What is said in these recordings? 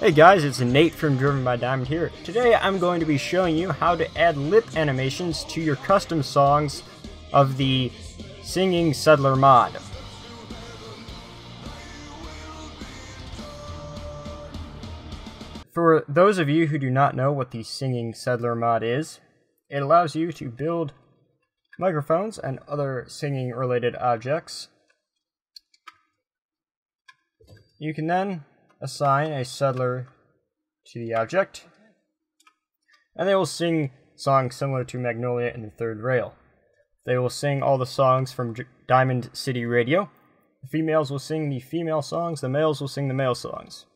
Hey guys, it's Nate from Driven by Diamond here. Today I'm going to be showing you how to add lip animations to your custom songs of the Singing Settler mod. For those of you who do not know what the Singing Settler mod is, it allows you to build microphones and other singing related objects. You can then assign a settler to the object, and they will sing songs similar to Magnolia and the Third Rail. They will sing all the songs from Diamond City Radio. The females will sing the female songs, the males will sing the male songs.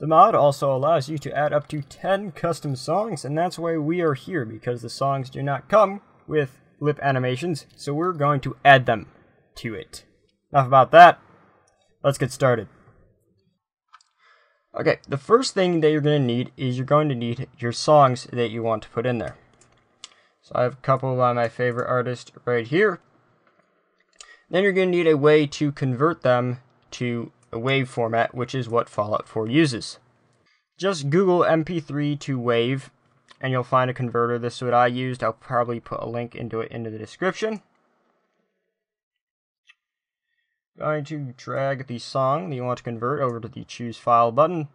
The mod also allows you to add up to 10 custom songs, and that's why we are here, because the songs do not come with lip animations, so we're going to add them to it. Enough about that, let's get started. Okay, the first thing that you're going to need is you're going to need your songs that you want to put in there. So I have a couple of my favorite artists right here. Then you're going to need a way to convert them to a WAV format, which is what Fallout 4 uses. Just Google MP3 to WAV, and you'll find a converter. This is what I used. I'll probably put a link into it into the description. Going to drag the song that you want to convert over to the choose file button.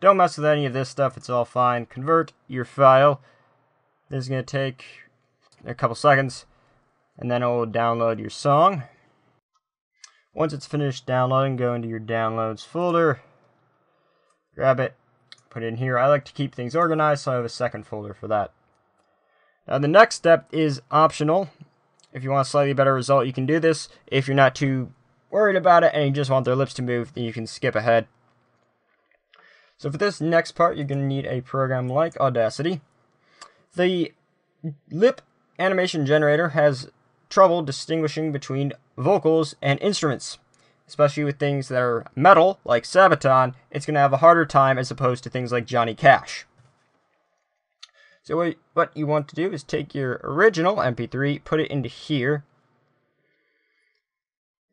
Don't mess with any of this stuff, it's all fine. Convert your file. This is going to take a couple seconds, and then it will download your song. Once it's finished downloading, go into your downloads folder, grab it, put it in here. I like to keep things organized, so I have a second folder for that. Now the next step is optional. If you want a slightly better result, you can do this. If you're not too worried about it and you just want their lips to move, then you can skip ahead. So for this next part, you're going to need a program like Audacity. The lip animation generator has trouble distinguishing between vocals and instruments. Especially with things that are metal, like Sabaton, it's going to have a harder time as opposed to things like Johnny Cash. So what you want to do is take your original MP3, put it into here,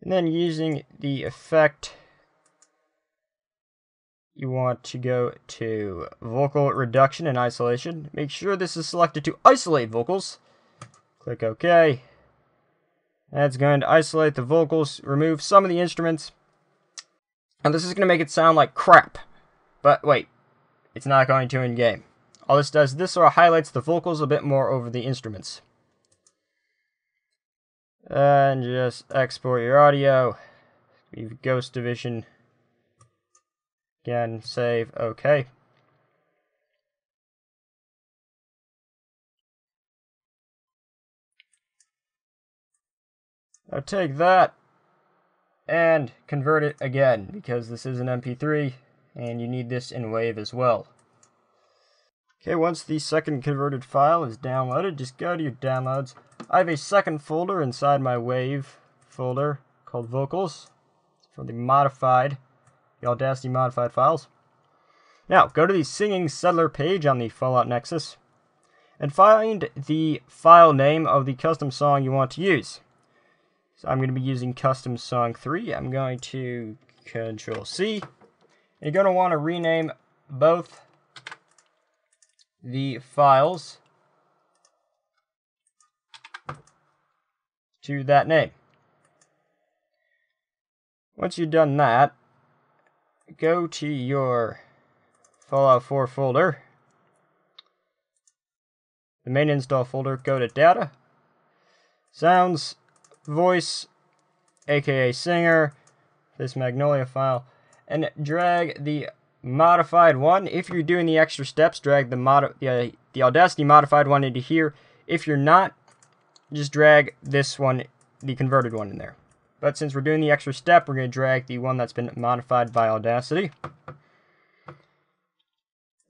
and then using the effect, you want to go to vocal reduction and isolation. Make sure this is selected to isolate vocals. Click OK. That's going to isolate the vocals, remove some of the instruments. And this is going to make it sound like crap. But wait, it's not going to in-game. All this does, this sort of highlights the vocals a bit more over the instruments and just export your audio. Leave Ghost Division. Again, save, okay. Now take that and convert it again because this is an MP3 and you need this in WAV as well. Okay, once the second converted file is downloaded, just go to your downloads, I have a second folder inside my Wave folder called Vocals for the modified, the Audacity modified files. Now, go to the Singing Settler page on the Fallout Nexus and find the file name of the custom song you want to use. So I'm going to be using Custom Song 3. I'm going to Control C. You're going to want to rename both the files to that name. Once you've done that, go to your Fallout 4 folder, the main install folder, go to Data, Sounds, Voice, aka Singer, this Magnolia file, and drag the modified one. If you're doing the extra steps, drag the, mod the, uh, the Audacity modified one into here. If you're not, just drag this one, the converted one in there. But since we're doing the extra step, we're going to drag the one that's been modified by Audacity.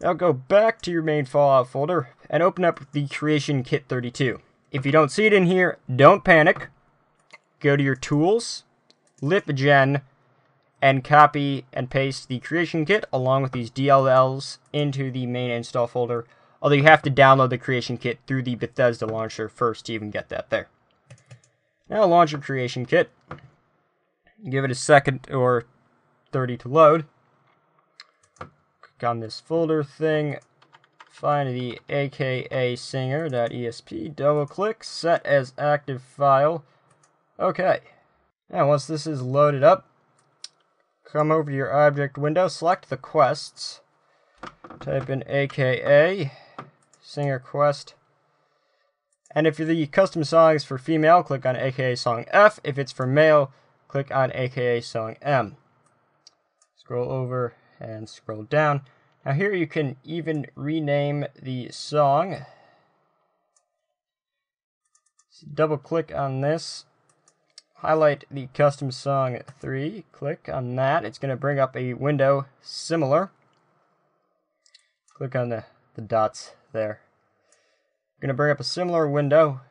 Now go back to your main Fallout folder and open up the Creation Kit 32. If you don't see it in here, don't panic. Go to your Tools, LipGen, and copy and paste the Creation Kit along with these DLLs into the main install folder Although you have to download the creation kit through the Bethesda launcher first to even get that there. Now launch your creation kit. Give it a second or 30 to load. click on this folder thing, find the aka singer.esp, double click, set as active file. Okay. Now once this is loaded up, come over to your object window, select the quests, type in aka singer quest. And if you're the custom song is for female, click on aka song F. If it's for male, click on aka song M. Scroll over and scroll down. Now here you can even rename the song. So double click on this. Highlight the custom song 3. Click on that. It's going to bring up a window similar. Click on the, the dots there. Going to bring up a similar window.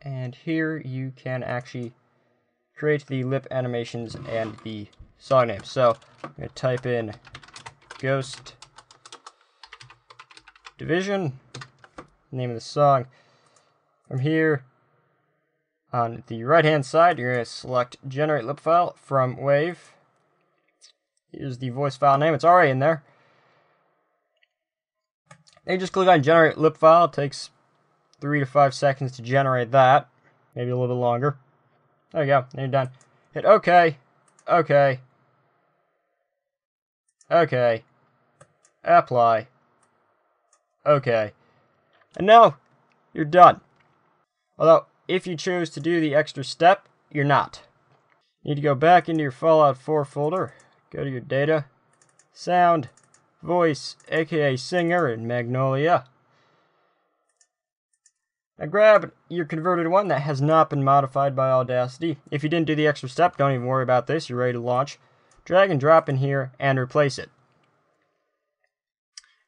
And here you can actually create the lip animations and the song name. So I'm going to type in Ghost Division, name of the song. From here, on the right hand side, you're going to select Generate Lip File from Wave. Here's the voice file name, it's already in there. You just click on Generate Lip File, it takes three to five seconds to generate that. Maybe a little bit longer. There you go, you're done. Hit OK, OK, OK, apply, OK. And now, you're done. Although, if you choose to do the extra step, you're not. You need to go back into your Fallout 4 folder, go to your data, sound, voice, aka singer, in Magnolia. Now grab your converted one that has not been modified by Audacity. If you didn't do the extra step, don't even worry about this. You're ready to launch. Drag and drop in here and replace it.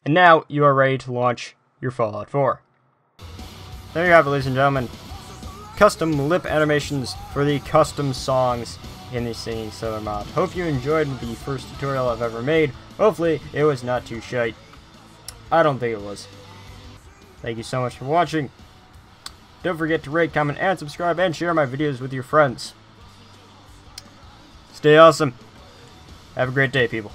And now you are ready to launch your Fallout 4. There you have it, ladies and gentlemen. Custom lip animations for the custom songs in the Singing Settler mod. Hope you enjoyed the first tutorial I've ever made. Hopefully, it was not too shite. I don't think it was. Thank you so much for watching. Don't forget to rate, comment, and subscribe, and share my videos with your friends. Stay awesome. Have a great day, people.